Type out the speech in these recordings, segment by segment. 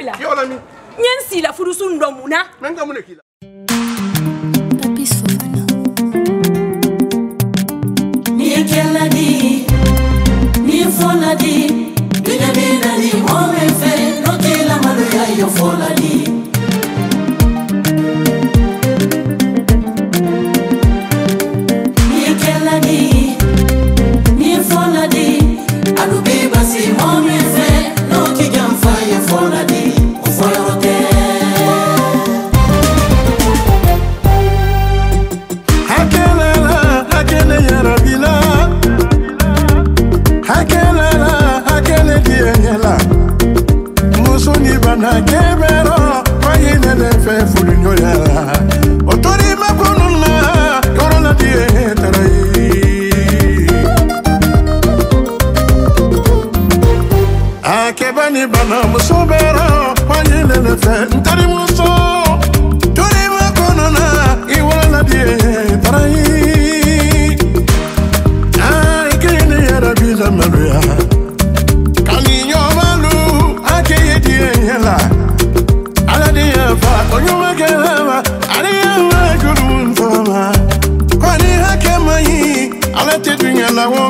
bila n ye n sila furusu n dɔ mun na kɛlɛdi ni fɔladi duɲa min nali mɔgɔ min fɛ n'o tɛ lamaloya ye fɔladi akebe ni bana muso bɛra wani lele fɛ n terimuso tonima kɔnɔna i wolola di ye tara yi ai k'i ni yɛrɛ bi lamaloya ka ɲɔmalu a k'i ye di ye la ala di yɛ fa o ɲuman kɛ ani yɛ wa juru n tɔma kɔni hakɛ ma ɲi ala tɛ dun la wo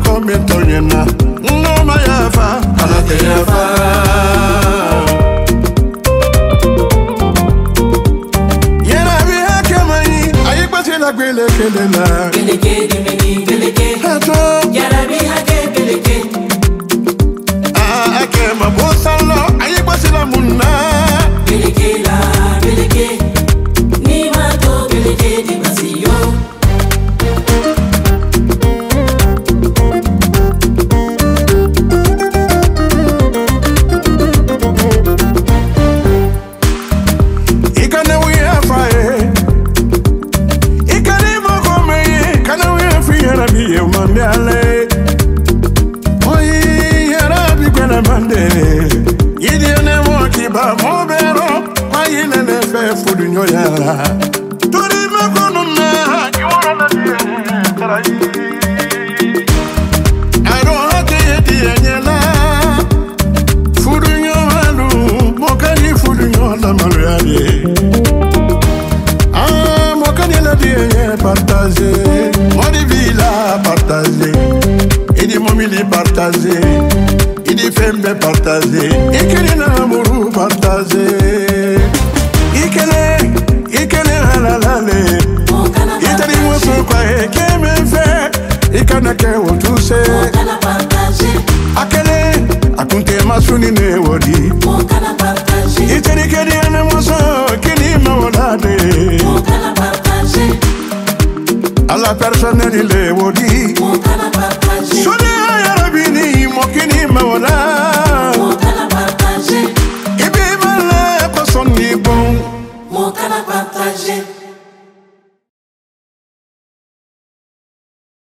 komi tonyena ngoma yafa alate yafa yena bi hakemani ayi gbasila gbelekelela nyonyala tuli makonona iworanadieekarai arohateyedienyela furunyowalu mokani furunyolamaluyaye ah mokanieladienye partage ikele ikele alalale itali wosu kwa eke mefe ikanake wotuse akele akunte masuni ne wodi ke kedi ane moso kini mawolade ala ni le wodi ayarabini mokini Papa Dieu.